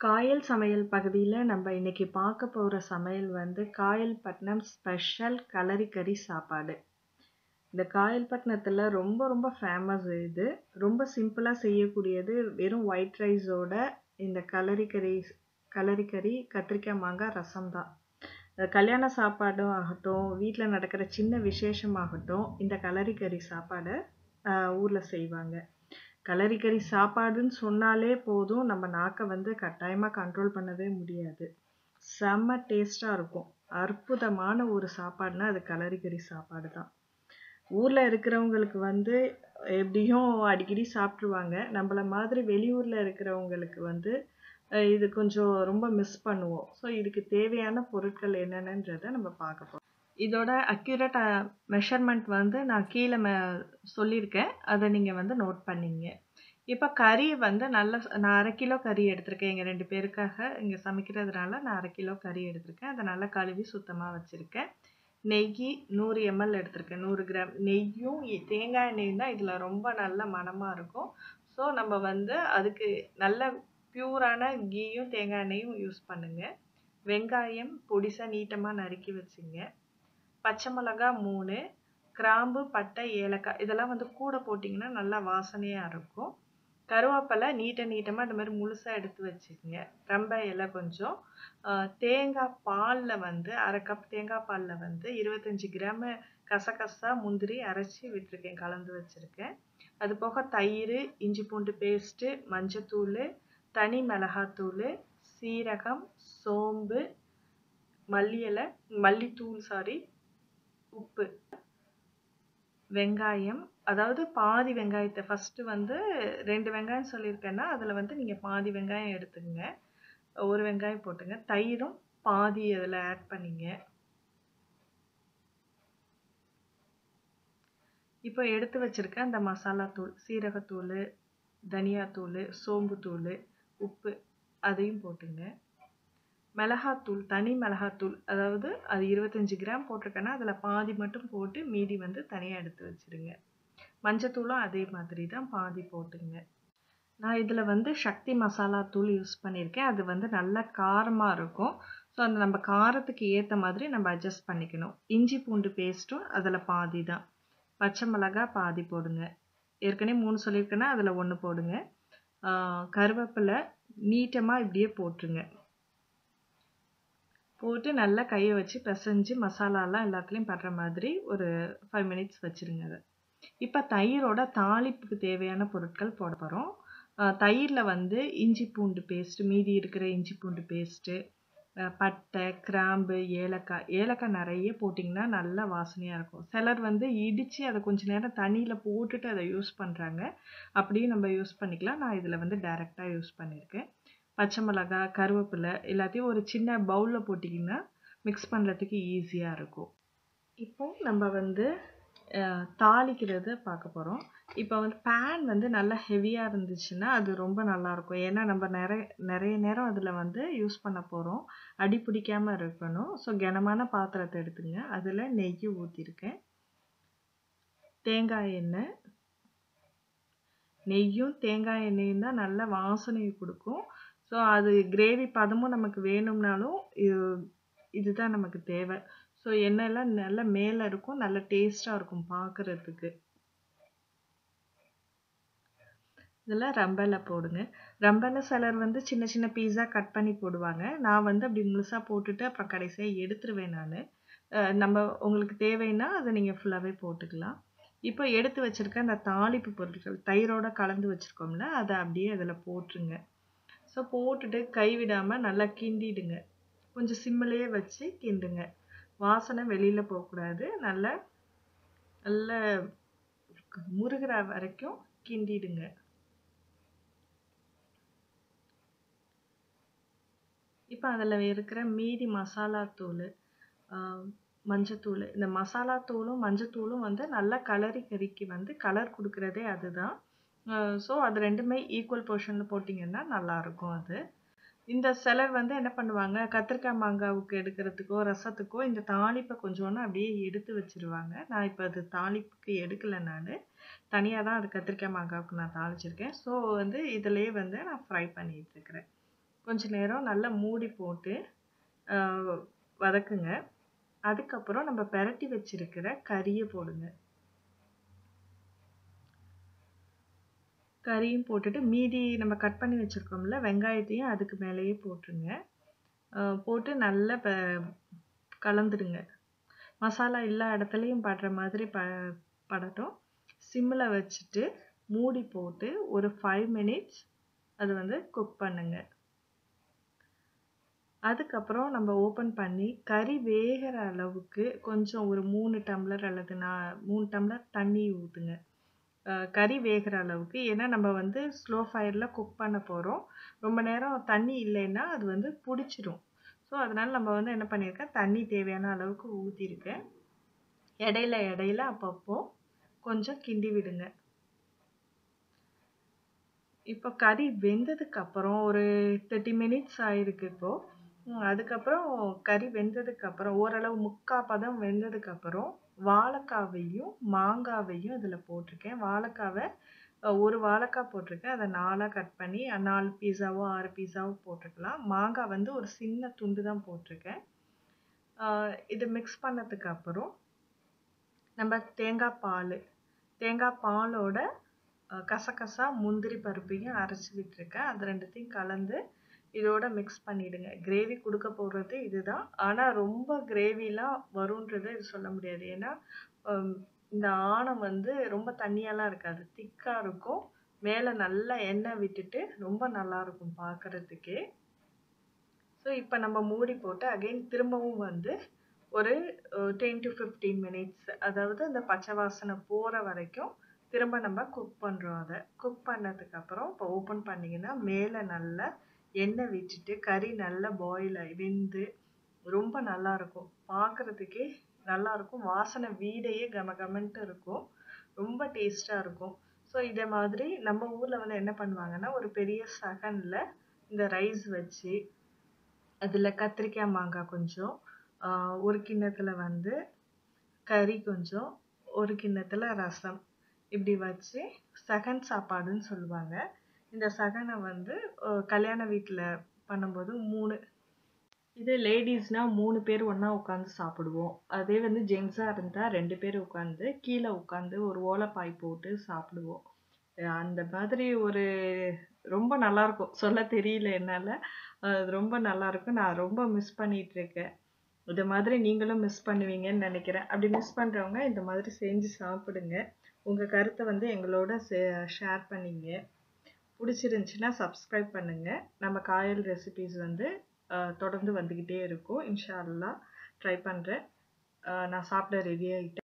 காயல் சமையல் பகுதியில் நம்ம இன்னைக்கு பார்க்க போகிற சமையல் வந்து காயல்பட்டினம் ஸ்பெஷல் கலரி கறி சாப்பாடு. இந்த காயல்பட்டினத்தில் ரொம்ப ரொம்ப ஃபேமஸ் இது. ரொம்ப சிம்பிளாக செய்யக்கூடியது. வெறும் ஒயிட் ரைஸோட இந்த கலரி கறி கலரி கறி, கத்திரிக்காய், மாங்காய், ரசம் தான். கல்யாண சாப்பாடும் ஆகட்டும், வீட்டில் நடக்கிற சின்ன விசேஷமாகட்டும், இந்த கலரி கறி ஊரில் செய்வாங்க. கலரி கறி சாப்பாடுன்னு சொன்னாலே போதும், நம்ம நாக்கை வந்து கட்டாயமாக கண்ட்ரோல் பண்ணவே முடியாது. செம்ம டேஸ்ட்டாக இருக்கும். அற்புதமான ஒரு சாப்பாடுனா, அது கலரி கறி சாப்பாடு தான். ஊரில் இருக்கிறவங்களுக்கு வந்து எப்படியும் அடிக்கடி சாப்பிட்ருவாங்க நம்மள மாதிரி வெளியூரில் இருக்கிறவங்களுக்கு வந்து இது கொஞ்சம் ரொம்ப மிஸ் பண்ணுவோம். ஸோ, இதுக்கு தேவையான பொருட்கள் என்னென்னன்றத நம்ம பார்க்க போகிறோம் இதோட அக்யூரேட் மெஷர்மெண்ட் வந்து நான் கீழே மெ சொல்லியிருக்கேன். அதை நீங்கள் வந்து நோட் பண்ணிங்க. இப்போ கறி வந்து நல்ல நான் அரை கிலோ கறி எடுத்திருக்கேன். எங்கள் ரெண்டு பேருக்காக இங்கே சமைக்கிறதுனால நான் அரை கிலோ கறி எடுத்திருக்கேன். அதை நல்லா கழுவி சுத்தமாக வச்சுருக்கேன் நெய் நூறு எம்எல் எடுத்திருக்கேன். நூறு கிராம். நெய்யும், தேங்காய் எண்ணெயும் தான் இதில் ரொம்ப நல்ல மனமாக இருக்கும். ஸோ, நம்ம வந்து அதுக்கு நல்ல பியூரான கீயும், தேங்காய் எண்ணெயும் யூஸ் பண்ணுங்கள் வெங்காயம் பொடிசாக நீட்டமாக நறுக்கி வச்சுங்க. பச்சை மிளகா மூணு கிராம்பு, பட்டை, ஏலக்காய் இதெல்லாம் வந்து கூட போட்டிங்கன்னா நல்லா வாசனையாக இருக்கும். கருவேப்பிலை நீட்ட நீட்டமாக இந்த மாதிரி முழுசாக எடுத்து வச்சுக்கோங்க ரொம்ப இலை கொஞ்சம். தேங்காய் பாலில் வந்து அரை கப் தேங்காய் பாலில் வந்து 25 கிராமு கசகசா, முந்திரி அரைச்சி விட்டுருக்கேன். கலந்து வச்சுருக்கேன் அது போக தயிர் இஞ்சி பூண்டு பேஸ்ட்டு, மஞ்சத்தூள் தனி மிளகாத்தூள் சீரகம், சோம்பு, மல்லி இலை மல்லித்தூள் சாரி, உப்பு. வெங்காயம், அதாவது பாதி வெங்காயத்தை ஃபஸ்ட்டு வந்து ரெண்டு வெங்காயம் சொல்லியிருக்கேன்னா, அதில் வந்து நீங்கள் பாதி வெங்காயம் எடுத்துக்கோங்க ஒரு வெங்காயம் போட்டுங்க. தயிரும் பாதி அதில் ஆட் பண்ணிங்க. இப்போ எடுத்து வச்சுருக்க அந்த மசாலா தூள், தனியாத்தூள் சோம்புத்தூள் உப்பு அதையும் போட்டுங்க. மிளகாத்தூள், தனி மிளகாத்தூள் அதாவது அது 25 கிராம் போட்டிருக்கேன்னா, அதில் பாதி மட்டும் போட்டு மீதி வந்து தனியாக எடுத்து வச்சுருங்க. மஞ்சத்தூளும் அதே மாதிரி தான் பாதி போட்டுங்க. நான் இதில் வந்து சக்தி மசாலா தூள் யூஸ் பண்ணியிருக்கேன். அது வந்து நல்லா காரமாக இருக்கும். ஸோ, அந்த நம்ம காரத்துக்கு ஏற்ற மாதிரி நம்ம அட்ஜஸ்ட் பண்ணிக்கணும். இஞ்சி பூண்டு பேஸ்ட்டும் அதில் பாதி தான். பச்சை மிளகா பாதி போடுங்க. ஏற்கனவே மூணு சொல்லியிருக்கேன்னா, அதில் ஒன்று போடுங்க. கருவேப்பிலை நீட்டமாக இப்படியே போட்டுருங்க. போட்டு நல்லா கையை வச்சு பிசைஞ்சு மசாலாலாம் எல்லாத்துலேயும் படுற மாதிரி ஒரு ஃபைவ் மினிட்ஸ் வச்சுருங்க அதை இப்போ தயிரோட தாளிப்புக்கு தேவையான பொருட்கள் போட போகிறோம் தயிரில் வந்து இஞ்சி பூண்டு பேஸ்ட், மீதி இருக்கிற இஞ்சி பூண்டு பேஸ்ட்டு, பட்டை, கிராம்பு, ஏலக்காய். ஏலக்காய் நிறைய போட்டிங்கன்னா நல்லா வாசனையாக இருக்கும். சிலர் வந்து இடித்து அதை கொஞ்ச நேரம் தண்ணியில் போட்டுட்டு அதை யூஸ் பண்ணுறாங்க அப்படியும் நம்ம யூஸ் பண்ணிக்கலாம். நான் இதில் வந்து டைரெக்டாக யூஸ் பண்ணியிருக்கேன். பச்சை மிளகாய், கருவேப்பிலை எல்லாத்தையும் ஒரு சின்ன பவுலில் போட்டிங்கன்னா மிக்ஸ் பண்ணுறதுக்கு ஈஸியாக இருக்கும். இப்போ நம்ம வந்து தாளிக்கிறத பார்க்க போகிறோம் இப்போ வந்து பேன் வந்து நல்லா ஹெவியாக இருந்துச்சுன்னா, அது ரொம்ப நல்லாயிருக்கும் ஏன்னா நம்ம நிறைய நிறைய நேரம் அதில் வந்து யூஸ் பண்ண போகிறோம் அடி பிடிக்காமல் இருக்கணும். ஸோ, கனமான பாத்திரத்தை எடுத்துங்க. அதில் நெய் ஊற்றிருக்கேன் தேங்காய் எண்ணெய். நெய்யும், தேங்காய் எண்ணெயும் தான் நல்ல வாசனைய கொடுக்கும் ஸோ, அது கிரேவி பதமும் நமக்கு வேணும்னாலும், இது இதுதான் நமக்கு தேவை. ஸோ, எண்ணெயெல்லாம் நல்லா மேலே இருக்கும். நல்ல டேஸ்ட்டாக இருக்கும் பார்க்கறதுக்கு. இதெல்லாம் ரம்ப போடுங்க. ரம்ப சிலர் வந்து சின்ன சின்ன பீஸா கட் பண்ணி போடுவாங்க. நான் வந்து அப்படி முழுசாக போட்டுட்டு அப்புறம் கடைசியாக எடுத்துருவேன் நான் நம்ம உங்களுக்கு தேவைன்னா, அதை நீங்கள் ஃபுல்லாகவே போட்டுக்கலாம். இப்போ எடுத்து வச்சிருக்க அந்த தாளிப்பு பொருட்கள், தயிரோட கலந்து வச்சுருக்கோம்ல அதை அப்படியே அதில் போட்டுருங்க. ஸோ, போட்டுட்டு கைவிடாமல் நல்லா கிண்டிடுங்க. கொஞ்சம் சிம்மிலேயே வச்சு கிண்டுங்க. வாசனை வெளியில் போகக்கூடாது நல்லா நல்ல முருகிற வரைக்கும் கிண்டிடுங்க. இப்போ அதில் இருக்கிற மீதி மசாலா தூள் மஞ்சத்தூள் இந்த மசாலா தூளும், மஞ்சத்தூளும் வந்து நல்லா கலரி கறிக்கு வந்து கலர் கொடுக்குறதே அதுதான். ஸோ, அது ரெண்டுமே ஈக்குவல் போர்ஷனில் போட்டிங்கன்னா நல்லாயிருக்கும் அது. இந்த சிலர் வந்து என்ன பண்ணுவாங்க, கத்திரிக்காய், மாங்காவுக்கு எடுக்கிறதுக்கோ, ரசத்துக்கோ இந்த தாளிப்பை கொஞ்சோன்னு அப்படியே எடுத்து வச்சுருவாங்க. நான் இப்போ அது தாளிப்புக்கு எடுக்கலை நான். தனியாக தான் அது கத்திரிக்காய், மாங்காவுக்கு நான் தாளிச்சிருக்கேன். ஸோ, வந்து இதிலே வந்து நான் ஃப்ரை பண்ணிகிட்ருக்கிறேன் கொஞ்ச நேரம் நல்லா மூடி போட்டு வதக்குங்க. அதுக்கப்புறம் நம்ம பெரட்டி வச்சுருக்கிற கறியை போடுங்க. கறியும் போட்டுட்டு மீதி நம்ம கட் பண்ணி வச்சுருக்கோம்ல வெங்காயத்தையும் அதுக்கு மேலேயே போட்டுருங்க. போட்டு நல்லா ப கலந்துடுங்க. மசாலா எல்லா இடத்துலையும் படுற மாதிரி ப படட்டும். சிம்மில் வச்சுட்டு மூடி போட்டு ஒரு ஃபைவ் மினிட்ஸ் அது வந்து குக் பண்ணுங்க. அதுக்கப்புறம் நம்ம ஓப்பன் பண்ணி கறி வேகிற அளவுக்கு கொஞ்சம் ஒரு மூணு டம்ளர் அல்லது நான் மூணு டம்ளர் தண்ணி ஊற்றுங்க கறி வேகிற அளவுக்கு. ஏன்னா நம்ம வந்து ஸ்லோ ஃபயரில் குக் பண்ண போகிறோம் ரொம்ப நேரம் தண்ணி இல்லைன்னா அது வந்து பிடிச்சிரும். ஸோ அதனால் நம்ம வந்து என்ன பண்ணியிருக்கேன் தண்ணி தேவையான அளவுக்கு ஊற்றிருக்கேன் இடையில இடையில அப்பப்போ கொஞ்சம் கிண்டி விடுங்க. இப்போ கறி வெந்ததுக்கு அப்புறம் ஒரு தேர்ட்டி மினிட்ஸ் ஆயிருக்கு இப்போது அதுக்கப்புறம் கறி வெந்ததுக்கப்புறம் ஓரளவு முக்கால் பதம் வெந்ததுக்கப்புறம் வாழைக்காவையும் மாங்காவையும் இதில் போட்டிருக்கேன். வாழைக்காவை ஒரு வாழைக்காய் போட்டிருக்கேன். அதை நாலாக கட் பண்ணி நாலு பீஸாவோ ஆறு பீஸாவோ போட்டுக்கலாம் மாங்காய் வந்து ஒரு சின்ன துண்டு தான் போட்டிருக்கேன். இது மிக்ஸ் பண்ணதுக்கு அப்புறம் நம்ம தேங்காய் பால் தேங்காய் பாலோட கசகசா முந்திரி பருப்பையும் அரைச்சி விட்டுருக்கேன். அது ரெண்டுத்தையும் கலந்து இதோட மிக்ஸ் பண்ணிடுங்க. கிரேவி கொடுக்க போகிறது இதுதான். ஆனால் ரொம்ப கிரேவிலாம் வரும்ன்றதை இது சொல்ல முடியாது. ஏன்னா இந்த ஆணம் வந்து ரொம்ப தண்ணியெல்லாம் இருக்காது. திக்காக இருக்கும். மேலே நல்லா எண்ணெய் விட்டுட்டு ரொம்ப நல்லா இருக்கும் பார்க்குறதுக்கே ஸோ இப்போ நம்ம மூடி போட்டு அகைன் திரும்பவும் வந்து ஒரு டென் டு ஃபிஃப்டீன் மினிட்ஸ் அதாவது அந்த பச்சை வாசனை போகிற வரைக்கும் திரும்ப நம்ம குக் பண்ணுறோம் அதை. குக் பண்ணதுக்கப்புறம் இப்போ ஓப்பன் பண்ணிங்கன்னா மேலே நல்லா எண்ணெய் விட்டுட்டு கறி நல்லா பாயில் ஆகி வெந்து ரொம்ப நல்லாயிருக்கும் பார்க்குறதுக்கே நல்லாயிருக்கும் வாசனை வீடையே கம கமன்ட்டு இருக்கும். ரொம்ப டேஸ்ட்டாக இருக்கும். ஸோ இதே மாதிரி நம்ம ஊரில் வந்து என்ன பண்ணுவாங்கன்னா ஒரு பெரிய சகனில் இந்த ரைஸ் வச்சு அதில் கத்திரிக்காய் மாங்காய் கொஞ்சம் ஒரு கிண்ணத்தில் வந்து கறி கொஞ்சம் ஒரு கிண்ணத்தில் ரசம். இப்படி வச்சு சகன் சாப்பாடுன்னு சொல்லுவாங்க. இந்த சகனை வந்து கல்யாண வீட்டில் பண்ணும்போது மூணு இது லேடிஸ்னால் மூணு பேர் ஒன்றா உட்காந்து சாப்பிடுவோம். அதே வந்து ஜென்ஸாக இருந்தால் ரெண்டு பேர் உட்காந்து கீழே உட்காந்து ஒரு ஓலைப்பாய் போட்டு சாப்பிடுவோம். அந்த மாதிரி ஒரு ரொம்ப நல்லாயிருக்கும் சொல்ல தெரியல என்னால். ரொம்ப நல்லாயிருக்கும் நான் ரொம்ப மிஸ் பண்ணிகிட்ருக்கேன் இது மாதிரி நீங்களும் மிஸ் பண்ணுவீங்கன்னு நினைக்கிறேன். அப்படி மிஸ் பண்ணுறவங்க இந்த மாதிரி செஞ்சு சாப்பிடுங்க. உங்கள் கருத்தை வந்து எங்களோட ஷேர் பண்ணிங்க. பிடிச்சிருந்துச்சின்னா சப்ஸ்கிரைப் பண்ணுங்கள் நம்ம காயல் ரெசிபீஸ் வந்து தொடர்ந்து வந்துக்கிட்டே இருக்கும். இன்ஷா அல்லா ட்ரை பண்ணுறேன் நான் சாப்பிட ரெடி ஆகிட்டேன்